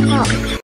no.